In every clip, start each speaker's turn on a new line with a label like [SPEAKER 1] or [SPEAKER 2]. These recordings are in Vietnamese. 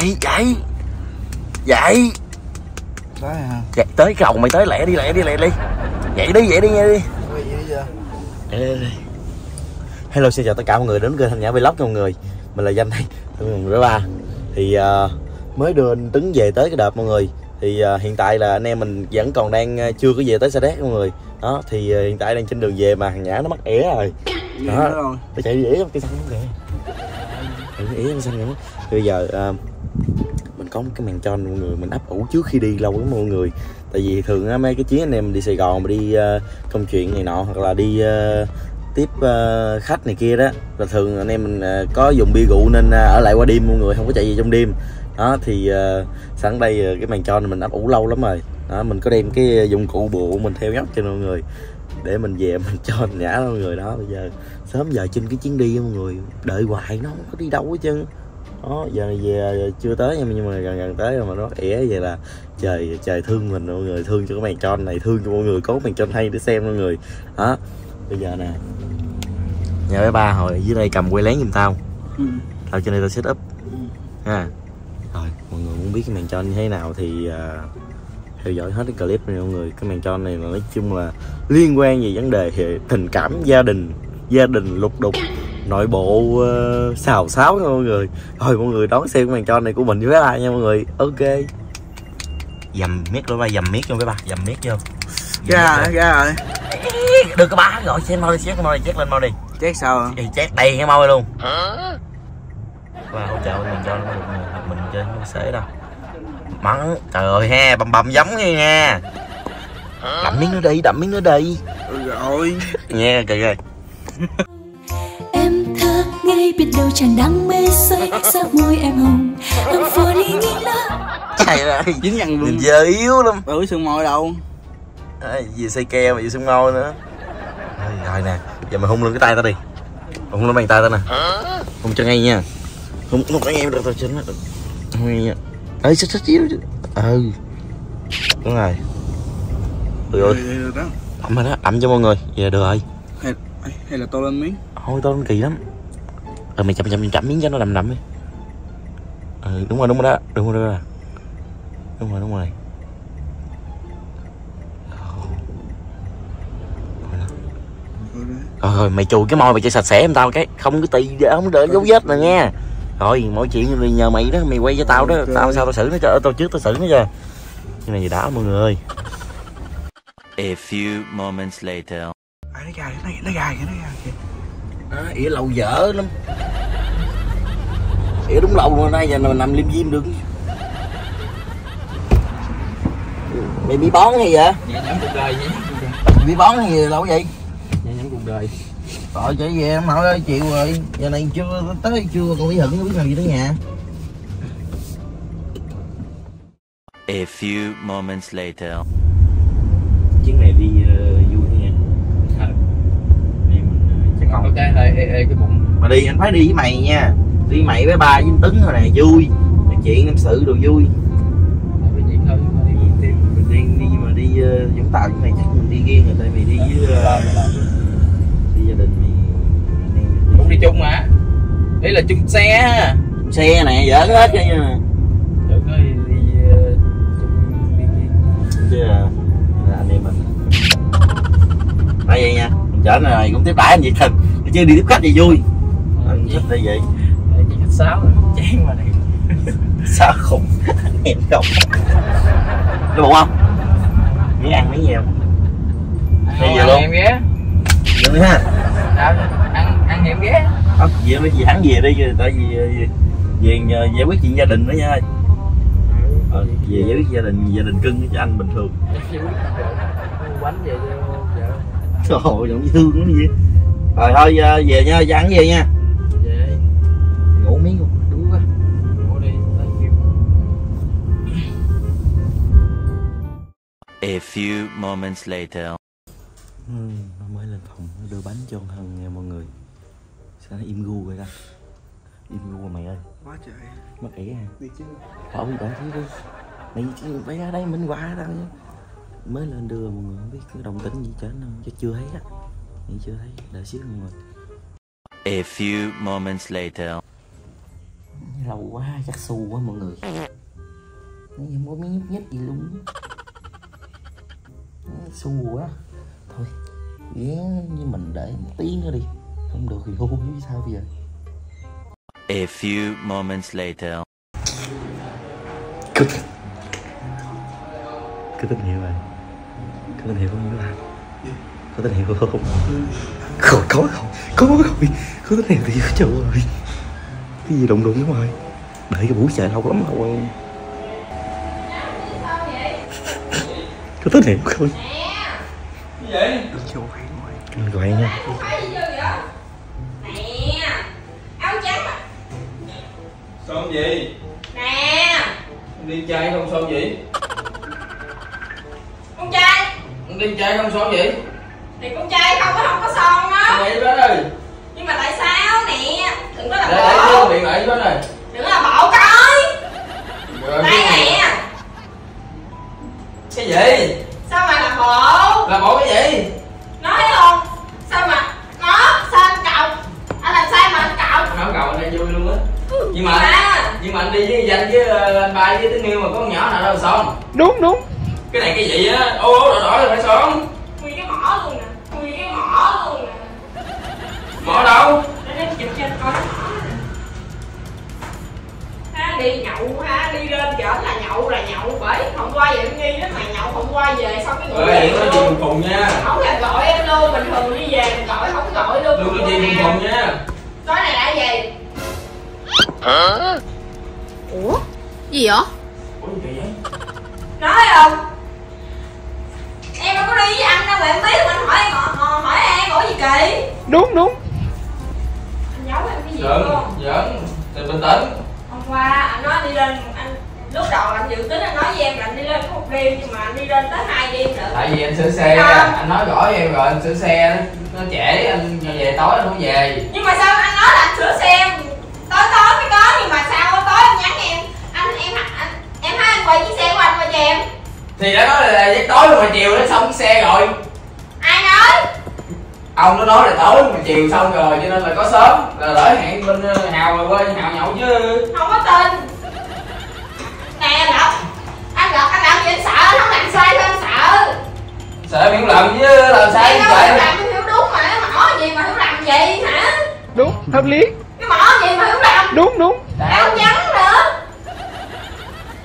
[SPEAKER 1] dậy dậy dậy
[SPEAKER 2] Tới hả?
[SPEAKER 1] tới cái mày tới lẹ đi lẹ đi lẹ đi. Dậy đi dậy đi nghe đi. Hello xin chào tất cả mọi người đến kênh Thanh Nhã Vlog cho mọi người. Mình là Danh đây, mình người ba. Thì uh, mới đưa anh Tứng về tới cái đợt mọi người. Thì uh, hiện tại là anh em mình vẫn còn đang uh, chưa có về tới Sa Đéc mọi người. Đó, thì uh, hiện tại đang trên đường về mà thằng Nhã nó mắc ẻ rồi. Đó. Tôi chạy đi ẻ cây xanh không kìa. Xanh nữa Bây giờ uh, mình có một cái màn cho mọi người mình ấp ủ trước khi đi lâu lắm mọi người. Tại vì thường á, mấy cái chuyến anh em mình đi Sài Gòn mà đi uh, công chuyện này nọ hoặc là đi uh, tiếp uh, khách này kia đó là thường anh em mình uh, có dùng bia rượu nên uh, ở lại qua đêm mọi người không có chạy gì trong đêm. Đó thì uh, sẵn đây uh, cái màn cho này mình ấp ủ lâu lắm rồi. Đó mình có đem cái dụng cụ bộ mình theo nhóc cho mọi người để mình về mình cho nhã mọi người. Đó bây giờ sớm giờ trên cái chuyến đi mọi người đợi hoài nó không có đi đâu hết trơn đó giờ về chưa tới nhưng mà, nhưng mà gần gần tới rồi mà nó ẻ vậy là trời trời thương mình mọi người thương cho cái màn tròn này thương cho mọi người có màn tròn hay để xem mọi người. Đó bây giờ nè. Nhờ bé ba hồi dưới đây cầm quay lén giùm tao.
[SPEAKER 2] Ừ.
[SPEAKER 1] tao trên đây tao set up. Ha. Rồi mọi người muốn biết cái màn tròn như thế nào thì à, theo dõi hết cái clip này mọi người. Cái màn tròn này là nói chung là liên quan về vấn đề tình cảm gia đình gia đình lục đục nội bộ uh, xào xáo nha mọi người. Rồi mọi người đón xem cái màn tròn này của mình với bé ba nha mọi người. Ok. Dầm miết rồi ba dầm miết cho bé ba dầm miết vô.
[SPEAKER 2] Ra rồi, ra rồi.
[SPEAKER 1] được cái bá rồi xem mau đi chết mau đi chết lên mau đi.
[SPEAKER 2] Chết sao
[SPEAKER 1] thì chết đầy cái mau luôn. Và hỗ trợ mình cho nó được mình trên không xế đâu. Mắng trời ơi ha bầm bầm giống như nha. Đậm miếng nữa đi đậm miếng nữa đi.
[SPEAKER 2] Ừ rồi.
[SPEAKER 1] nghe kìa
[SPEAKER 3] biết đâu chàng đang mê say sắc môi em hồng Hồng phố đi nghĩ lắm.
[SPEAKER 1] Trời ơi.
[SPEAKER 2] Dính nhăn
[SPEAKER 1] nhìn
[SPEAKER 2] luôn.
[SPEAKER 1] giờ yếu lắm.
[SPEAKER 2] Bự sương môi đâu?
[SPEAKER 1] à, gì xây ke mà gì sung ngôi nữa. Rồi, rồi nè giờ mày hung lên cái tay tao đi. Hung lên bàn tay tao nè. Hung cho ngay nha. Hung hung cho ngay được tao nó được. Hung ngay nha. Xích xích xíu chứ ừ. Đúng rồi.
[SPEAKER 2] Ừ, được đó.
[SPEAKER 1] ẩm rồi đó ẩm cho mọi người. Vậy là được rồi.
[SPEAKER 2] Hay, hay là tôi lên miếng?
[SPEAKER 1] thôi tao kỳ lắm ờ mày chậm chậm chậm miếng cho nó đầm đầm đi ừ đúng rồi đúng rồi đó đúng rồi đúng rồi đúng rồi
[SPEAKER 2] Ừ, đấy.
[SPEAKER 1] rồi rồi mày chùi cái môi mày cho sạch sẽ em tao cái không cái tì để không đỡ dấu vết nè nha rồi mọi chuyện thì nhờ mày đó mày quay cho tao đó
[SPEAKER 2] Ok.
[SPEAKER 1] tao sao tao xử nó cho tao trước tao xử nó cho cái này gì đó mọi người
[SPEAKER 4] A few moments later.
[SPEAKER 2] À, nó gài, nó, nó gài nó gài kìa.
[SPEAKER 1] À, ỉa lầu dở lắm ỉa đúng lầu rồi nay giờ nằm, nằm liêm diêm được mày bị bón hay vậy
[SPEAKER 2] Nhẹ nhõm cuộc đời vậy.
[SPEAKER 1] bị bón hay gì lâu vậy
[SPEAKER 2] Nhẹ nhõm cuộc đời.
[SPEAKER 1] rồi chạy về em hỏi ơi chịu rồi giờ này chưa tới chưa còn bị hận không biết làm gì tới nhà
[SPEAKER 4] A few moments later.
[SPEAKER 1] chuyến này đi uh, vui nha này mình không
[SPEAKER 2] cái hơi ê, ê cái bụng.
[SPEAKER 1] mà đi anh phải đi với mày nha. Đi với mày với ba với anh tấn thôi nè vui. Nói chuyện em sự đồ vui.
[SPEAKER 2] Cái chuyện thôi, mà đi tìm.
[SPEAKER 1] mình đi đi mà đi uh, Vũng Tàu với mày chắc mình đi riêng rồi tại vì đi với uh, đi gia đình mày.
[SPEAKER 2] Cũng đi chung mà. Ý là chung xe.
[SPEAKER 1] xe nè dở hết cho nha.
[SPEAKER 2] Đừng có đi, chung đi,
[SPEAKER 1] chứ là anh em mình. Nói vậy nha mình chở này cũng tiếp đãi anh vậy thật chứ đi tiếp khách thì vui anh thích đi vậy
[SPEAKER 2] chị khách sáo chán mà này.
[SPEAKER 1] sao khùng em không có bụng không miếng ăn miếng gì không giờ luôn.
[SPEAKER 2] em ghé.
[SPEAKER 1] vậy đi ha
[SPEAKER 2] Sao? Ăn ăn em ghé.
[SPEAKER 1] không về mấy gì hắn về đi tại vì ờ, về nhờ giải quyết chuyện gia đình đó nha ờ, về giải quyết gia đình gia đình cưng cho anh bình thường
[SPEAKER 2] Mua bánh về cho vợ.
[SPEAKER 1] trời ơi giọng thương lắm vậy rồi thôi ờ, về nha ăn về nha
[SPEAKER 2] Về.
[SPEAKER 1] ngủ miếng không đúng quá
[SPEAKER 2] Ngủ đi.
[SPEAKER 4] A few moments later.
[SPEAKER 1] ừ, nó mới lên phòng nó đưa bánh cho con Hân nha mọi người sao nó im gu vậy ta im gu rồi mày ơi
[SPEAKER 2] Quá trời.
[SPEAKER 1] mắc ỉa à
[SPEAKER 2] Đi chứ.
[SPEAKER 1] đợi tí đi mày chứ phải ra đây mình qua tao chứ mới lên đưa mọi người không biết có đồng tính gì trên không chứ chưa thấy á Nghĩ chưa? Thấy đợi xíu mọi người
[SPEAKER 4] A few moments later.
[SPEAKER 1] lâu quá chắc su quá mọi người. Giờ không có miếng nhúc nhích gì luôn. Su quá. Thôi ghé như mình để một tí nữa đi. Không được thì hô chứ sao bây giờ?
[SPEAKER 4] A few moments later.
[SPEAKER 1] cứ cứ tín hiệu rồi có tín hiệu không là có tín hiệu không không có không có rồi có tín hiệu thì trời ơi cái gì đụng đụng lắm rồi đợi cái buổi chạy lâu lắm rồi có tín hiệu không
[SPEAKER 2] Gì vậy?
[SPEAKER 1] anh gọi nha
[SPEAKER 5] vậy?
[SPEAKER 2] Xong gì?
[SPEAKER 5] Nè
[SPEAKER 2] Con đi chơi không xong gì?
[SPEAKER 5] Con trai
[SPEAKER 2] Con đi chơi không xong gì?
[SPEAKER 5] Thì con trai không có không có son á.
[SPEAKER 2] Vậy đó ơi
[SPEAKER 5] Nhưng mà tại sao nè? Đừng có làm
[SPEAKER 2] Để để
[SPEAKER 5] bộ
[SPEAKER 2] điện thoại đó này
[SPEAKER 5] Đừng có làm bộ coi
[SPEAKER 2] Rồi,
[SPEAKER 5] Đây
[SPEAKER 2] cái gì?
[SPEAKER 5] nè.
[SPEAKER 2] Cái gì?
[SPEAKER 5] Sao mà làm bộ
[SPEAKER 2] Làm bộ cái gì?
[SPEAKER 5] Nói thấy không Sao mà Nó Sao anh cọc Anh làm sao mà anh cọc
[SPEAKER 2] Không cậu anh đang vui luôn á. Nhưng mà
[SPEAKER 5] À.
[SPEAKER 2] Nhưng mà anh đi với danh với ờ, anh ba với tiếng yêu mà có con nhỏ nào đâu xong
[SPEAKER 1] đúng đúng.
[SPEAKER 2] Cái này cái gì á? Ô ô đỏ đỏ là phải xong
[SPEAKER 5] nhậu là nhậu bởi hôm qua vậy em nghi đó mày nhậu hôm qua về xong cái ngủ liền
[SPEAKER 2] có gì
[SPEAKER 5] luôn.
[SPEAKER 2] cùng cùng nha.
[SPEAKER 5] Không thèm gọi em luôn bình thường đi về mình gọi không gọi luôn.
[SPEAKER 2] Đừng có gì cùng cùng nha.
[SPEAKER 5] Tối này
[SPEAKER 6] Ủa? Gì vậy?
[SPEAKER 2] Ủa gì vậy?
[SPEAKER 5] Nói không? Em đâu có đi với anh đâu mà em biết anh hỏi em hỏi, hỏi em hỏi gì kỳ
[SPEAKER 1] đúng đúng
[SPEAKER 5] đêm nhưng mà anh đi lên tới hai đêm nữa
[SPEAKER 2] Tại vì anh sửa xe. Anh nói rõ với em rồi anh sửa xe nó, trễ anh về tối anh không về.
[SPEAKER 5] Nhưng mà sao anh nói là anh sửa xe? Tối tối mới có nhưng mà sao tối anh nhắn em? Anh em anh em thấy anh quay chiếc xe của anh qua cho em.
[SPEAKER 2] Thì đã nói là giấc tối rồi mà chiều nó xong xe rồi.
[SPEAKER 5] Ai nói?
[SPEAKER 2] Ông nó nói là tối mà chiều xong rồi cho nên là có sớm. Là đợi hẹn bên ờ, Hào rồi quên Hào nhậu chứ.
[SPEAKER 5] Không có tin. Nè lộc anh lộc anh làm gì anh sợ anh không làm sai thôi anh sợ.
[SPEAKER 2] Sợ miễn làm chứ làm sao
[SPEAKER 5] em
[SPEAKER 2] anh sợ
[SPEAKER 5] làm không hiểu đúng mà cái mỏ gì mà hiểu làm gì hả?
[SPEAKER 1] Đúng hợp lý.
[SPEAKER 5] Cái mỏ gì mà hiểu làm
[SPEAKER 1] đúng đúng.
[SPEAKER 5] Áo trắng nữa.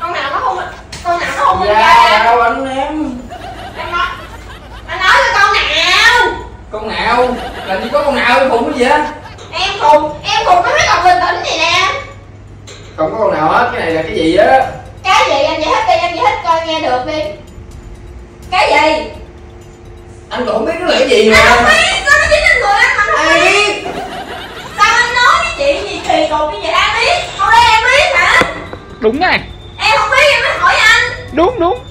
[SPEAKER 5] Con nào nó không con nào nó không minh
[SPEAKER 2] Dạ
[SPEAKER 5] ra
[SPEAKER 2] đâu anh em.
[SPEAKER 5] Em nói anh nói với con nào.
[SPEAKER 2] Con nào? Làm gì có con nào em phụng cái gì á?
[SPEAKER 5] Em khùng em khùng nó mới còn bình tĩnh vậy nè.
[SPEAKER 2] Không có con nào hết cái này là cái gì á
[SPEAKER 5] cái gì anh giải thích đi giải thích nghe được đi. Cái gì?
[SPEAKER 2] Anh cũng không biết nó là cái gì
[SPEAKER 5] anh không
[SPEAKER 2] mà
[SPEAKER 5] biết sao nó dính lên người anh mà anh biết. sao anh nói với chị gì kỳ cục như vậy? Anh biết? Không lẽ em biết hả?
[SPEAKER 1] Đúng này.
[SPEAKER 5] Em không biết em mới hỏi anh.
[SPEAKER 1] Đúng đúng.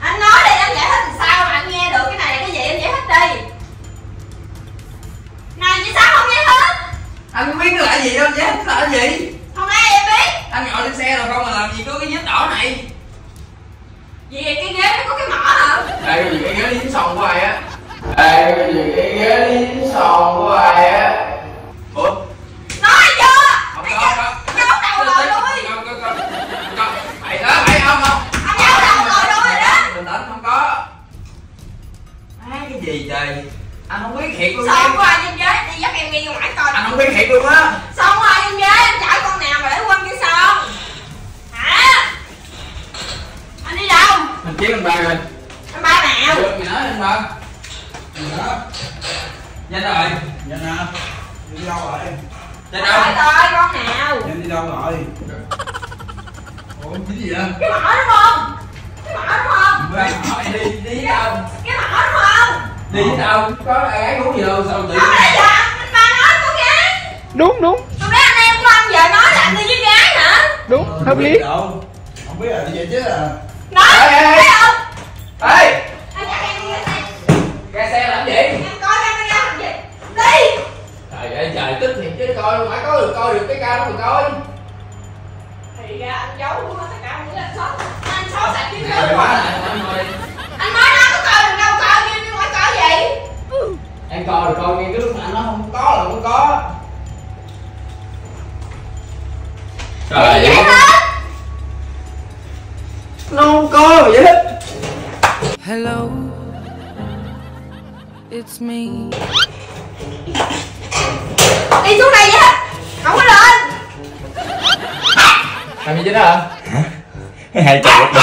[SPEAKER 5] Anh nói đi anh giải thích làm sao mà anh nghe được cái này là cái gì anh giải thích đi. Này chị sao không giải thích.
[SPEAKER 2] Anh không biết nó là cái gì đâu chứ Nó là cái gì?
[SPEAKER 5] Không lẽ em biết.
[SPEAKER 2] Anh ngồi lên xe rồi không mà làm gì có cái vết đỏ này
[SPEAKER 5] gì vậy cái ghế nó có cái mỏ hả?
[SPEAKER 2] Cái gì cái ghế dính sòn của ai á? Cái gì? Cái ghế dính sòn của ai á? Ủa?
[SPEAKER 5] nói chưa?
[SPEAKER 2] Không có, không
[SPEAKER 5] giấu đầu rồi đuôi
[SPEAKER 2] Không, không, không Không, Mày đó, mày không, không?
[SPEAKER 5] Anh giấu đầu rồi đuôi đó.
[SPEAKER 2] Bình tĩnh, không có. Á, cái gì trời? Anh không biết thiệt luôn
[SPEAKER 5] xong
[SPEAKER 2] em
[SPEAKER 5] qua trên ghế đi dắt em ra ngoài coi.
[SPEAKER 2] Anh không biết thiệt luôn á
[SPEAKER 5] xong qua trên ghế anh chở con nào mà để quên cái xong hả anh đi đâu
[SPEAKER 2] Mình kiếm anh ba rồi
[SPEAKER 5] anh ba nào.
[SPEAKER 2] Được, mày nói anh ba. Nhanh rồi.
[SPEAKER 7] Nhanh hả? Đi đâu rồi?
[SPEAKER 2] Nhanh đâu?
[SPEAKER 5] Coi con nào.
[SPEAKER 7] Nhanh đi đâu rồi? Ủa cái gì vậy?
[SPEAKER 5] cái mỏ đúng không? Cái mỏ đúng không?
[SPEAKER 2] Mày hỏi đi, đi đâu
[SPEAKER 5] cái mỏ đúng không?
[SPEAKER 2] Đi đâu Có gái ngủ gì đâu sao tự
[SPEAKER 5] giờ anh ba nói có gái
[SPEAKER 1] đúng đúng.
[SPEAKER 5] Không lẽ anh em của anh giờ nói là anh đi với gái hả?
[SPEAKER 1] Đúng hợp lý.
[SPEAKER 7] Đâu? Không biết là vậy chứ à.
[SPEAKER 5] nói
[SPEAKER 2] Ê,
[SPEAKER 5] anh dắt em đi cái này
[SPEAKER 2] Ra xe làm gì?
[SPEAKER 5] Em coi camera làm gì? Đi!
[SPEAKER 2] Trời ơi trời tức thiệt chứ coi phải có được coi được cái ca đó mà coi.
[SPEAKER 5] Thì ra anh giấu luôn tất cả những anh xấu anh xấu sạch kiến thức rồi
[SPEAKER 2] anh
[SPEAKER 5] anh nói nó có coi được đâu coi như nhưng mà coi gì?
[SPEAKER 2] Em coi được coi nghe cái lúc mà anh nói không có là không có. Trời
[SPEAKER 5] Vậy
[SPEAKER 2] ơi. Nó không có gì hết.
[SPEAKER 8] Hello, it's me.
[SPEAKER 5] Đi xuống đây vậy hết Không có lên.
[SPEAKER 2] Làm gì chứ đó hả?
[SPEAKER 1] hai chồng lục đục.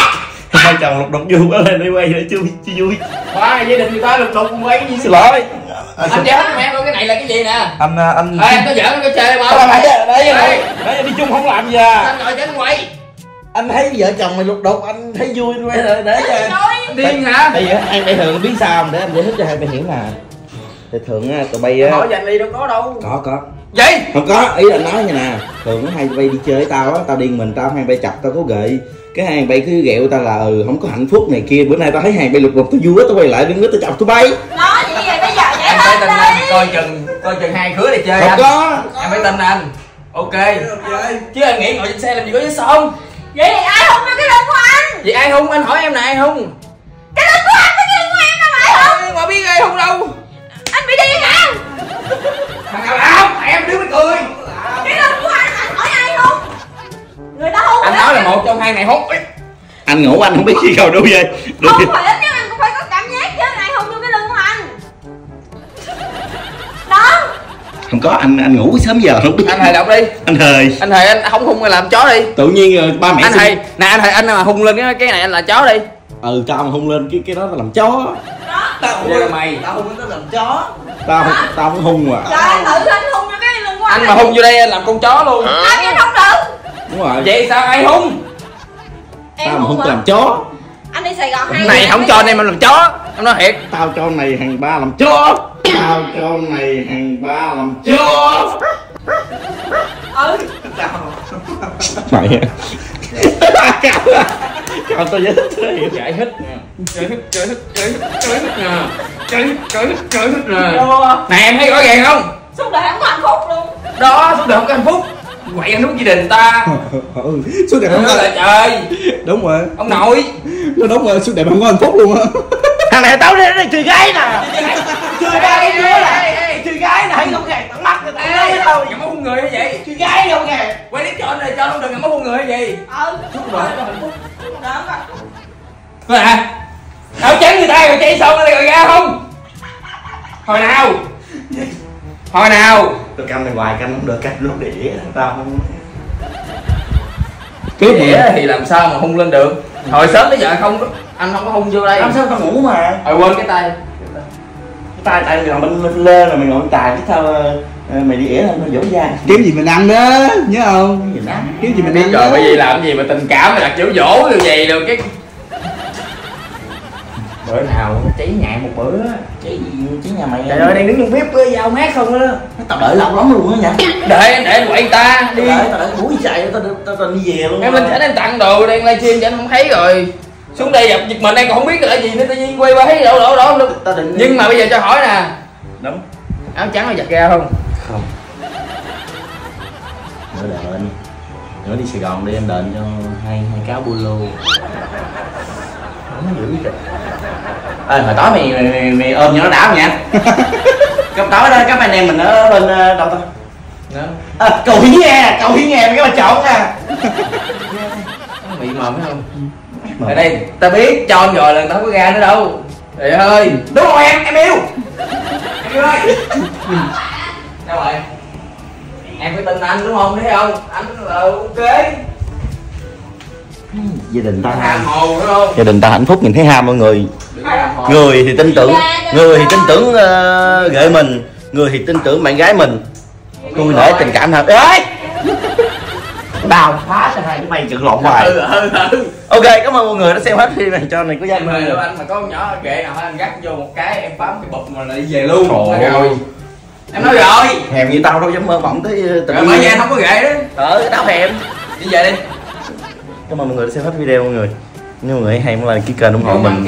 [SPEAKER 1] Hai chồng lục đục vui quá lên đi quay để chui chi vui.
[SPEAKER 2] Quá gia đình người ta lục đục quay cái gì?
[SPEAKER 1] Xin lỗi.
[SPEAKER 2] Anh chơi hết em coi cái này là cái gì nè?
[SPEAKER 1] Anh à, anh
[SPEAKER 2] Ê em có giỡn có chơi không?
[SPEAKER 1] Đấy
[SPEAKER 2] Ê.
[SPEAKER 1] đấy đấy đi chung không làm gì à?
[SPEAKER 2] Anh ngồi trên quay
[SPEAKER 1] anh thấy vợ chồng mày lục đục anh thấy vui anh quay lại để cho
[SPEAKER 2] Điên hả?
[SPEAKER 1] bây giờ anh bây thường biết sao không? Để anh giải thích cho hai bay hiểu nè thì thường á tụi bay á
[SPEAKER 2] Hỏi dành đi đâu có đâu.
[SPEAKER 1] Có có.
[SPEAKER 2] Gì?
[SPEAKER 1] không có ý là nói như nè. Thường hai bay đi chơi với tao á tao điên mình tao hai bay chọc tao có gậy cái hai bay cứ ghẹo tao là ừ không có hạnh phúc này kia. Bữa nay tao thấy hai bay lục đục tao vui á tao quay lại đứng đó tao chọc tụi bay.
[SPEAKER 5] Nói gì vậy? Bây giờ vậy
[SPEAKER 2] Em phải tin anh coi chừng coi chừng hai khứa này chơi
[SPEAKER 1] không
[SPEAKER 2] anh.
[SPEAKER 1] có.
[SPEAKER 2] Em phải tin anh. Ok. Chứ anh nghĩ ngồi trên xe làm gì có giấy xong
[SPEAKER 5] Vậy thì ai hung cái lưng của anh
[SPEAKER 2] Vậy ai hung? Anh hỏi em là ai hung một trong hai này hung
[SPEAKER 1] anh ngủ anh không biết khi cầu đu vậy đu
[SPEAKER 5] Không phải ít nhưng anh cũng phải có cảm giác chứ Ai hung vô cái lưng của anh. Đó.
[SPEAKER 1] Không có anh anh ngủ sớm giờ không biết.
[SPEAKER 2] Anh hề đọc đi.
[SPEAKER 1] Anh hời.
[SPEAKER 2] Anh hề anh không hung làm chó đi.
[SPEAKER 1] Tự nhiên ờ, ba mẹ
[SPEAKER 2] Anh
[SPEAKER 1] xin-
[SPEAKER 2] hề Nè anh hề anh mà hung lên cái cái này anh là chó đi.
[SPEAKER 1] Ừ tao mà hung lên cái cái đó là làm chó.
[SPEAKER 5] Đó.
[SPEAKER 2] Vậy là mày.
[SPEAKER 1] Tao không làm chó. Tao không tao không hung mà
[SPEAKER 5] Trời tự anh hung vô cái lưng của anh
[SPEAKER 2] Anh mà hung vô đây anh làm con chó luôn.
[SPEAKER 5] Vậy không được
[SPEAKER 1] đúng rồi.
[SPEAKER 2] Vậy sao ai hung?
[SPEAKER 5] Em
[SPEAKER 1] tao mà hung tao làm chó.
[SPEAKER 5] Anh đi Sài Gòn hai
[SPEAKER 2] Cái này không cho anh em làm chó. Em nói thiệt.
[SPEAKER 1] Tao cho này hàng ba làm chó. Tao cho này hàng ba làm chó.
[SPEAKER 5] Ừ.
[SPEAKER 1] Mày còn tao giải thích nó hiểu
[SPEAKER 2] Giải thích nè. Giải thích, giải thích, giải thích, giải thích nè. Giải thích, giải thích, giải thích nè. Nè em thấy rõ ràng không?
[SPEAKER 5] Suốt đời không có hạnh phúc luôn.
[SPEAKER 2] Đó, suốt đời không có hạnh phúc Quậy hạnh phúc gia đình ta?
[SPEAKER 1] Ừ suốt đẹp không có
[SPEAKER 2] là trời.
[SPEAKER 1] Đúng rồi.
[SPEAKER 2] Ông nội.
[SPEAKER 1] Nó đúng rồi suốt đẹp không có hạnh phúc luôn á. Thằng này tao đây chơi gái nè. Chơi gái. Đứa nè chơi gái. nè hay không kìa tận mắt người ta thấy đâu
[SPEAKER 2] máu hung người hay vậy?
[SPEAKER 1] Chơi gái không kìa
[SPEAKER 2] Quay clip cho anh này cho không đừng máu hung người hay gì
[SPEAKER 5] Ừ hạnh phúc Có
[SPEAKER 2] hả Áo trắng người ta rồi chạy xong rồi ra không? Hồi nào Hồi nào.
[SPEAKER 1] Tôi canh này hoài canh không được canh lúc đĩa tao không
[SPEAKER 2] Cái đĩa thì làm sao mà hung lên được? Hồi sớm tới giờ không Anh không có hung vô đây.
[SPEAKER 1] Làm sao tao ngủ mà?
[SPEAKER 2] Hồi quên cái tay.
[SPEAKER 1] Tay tay mày ngồi bên lên rồi mày ngồi tài cái sao ờ, mày đi ỉa lên nó dỗ da
[SPEAKER 9] kiếm gì mình ăn đó nhớ không?
[SPEAKER 1] Gì
[SPEAKER 9] kiếm gì mình ăn
[SPEAKER 2] rồi
[SPEAKER 9] đó.
[SPEAKER 2] bởi vì làm gì mà tình cảm mà đặt dỗ dỗ điều gì được cái Bữa nào cháy nhại một bữa
[SPEAKER 1] cái gì chứ nhà mày
[SPEAKER 2] Trời ơi đang đứng trong bếp với dao mát không á.
[SPEAKER 1] Tao đợi lâu lắm luôn á nhỉ
[SPEAKER 2] Đợi em để em quậy ta đi.
[SPEAKER 1] tao đợi ngủ chạy tao tao tao đi về luôn
[SPEAKER 2] Em lên thỉnh em tặng đồ đang livestream cho anh không thấy rồi. Xuống đây gặp giật mình em còn không biết là gì nữa tự nhiên quay qua thấy đổ đổ đổ luôn
[SPEAKER 1] tao định
[SPEAKER 2] Nhưng mà bây giờ cho hỏi nè.
[SPEAKER 1] Đúng.
[SPEAKER 2] Áo trắng có giặt ra không?
[SPEAKER 1] không. Nữa đền. Nữa đi sài gòn đi em đền cho hai hai cáo bolo không dữ trời ê hồi tối mày, mày, mày, mày ôm cho nó đảo nha cấp tối đó các anh em mình ở bên ờ, đâu ta
[SPEAKER 2] Đó.
[SPEAKER 1] à, cầu hiến nghe cầu hiến nghe mấy cái bà trộn nha
[SPEAKER 2] Bị mồm phải không? Ở đây ta biết cho anh rồi là tao có ra nữa đâu Trời ơi Đúng rồi em, em yêu Em yêu ơi Sao rồi? Em phải tin anh đúng không? Thấy không? Anh là ok
[SPEAKER 1] gia đình ta
[SPEAKER 2] hồ đúng không?
[SPEAKER 1] gia đình ta hạnh phúc nhìn thấy ham mọi người Người thì tin tưởng người thì tin tưởng uh, gợi mình người thì tin tưởng bạn gái mình. Tôi để tình cảm thật. Ơi đào phá cho hai cái mày chừng lộn hoài.
[SPEAKER 2] Ừ ừ ừ
[SPEAKER 1] ok cảm ơn mọi người đã xem hết phim này cho này có danh
[SPEAKER 2] mời anh mà có con nhỏ kệ nào anh gắt vô một cái em bấm cái bụp mà lại về luôn.
[SPEAKER 1] Trời ơi.
[SPEAKER 2] rồi. Em nói rồi.
[SPEAKER 1] Hèm như tao đâu dám mơ mộng tới tình
[SPEAKER 2] Rồi bởi không có ghệ đó.
[SPEAKER 1] Ờ cái đau hèm
[SPEAKER 2] Đi về đi.
[SPEAKER 1] Cảm ơn mọi người đã xem hết video mọi người. Nếu mọi người hay muốn like ký kênh ủng hộ mình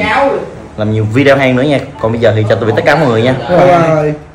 [SPEAKER 1] làm nhiều video hay nữa nha. Còn bây giờ thì chào tạm biệt tất cả mọi người nha.
[SPEAKER 9] Bye bye.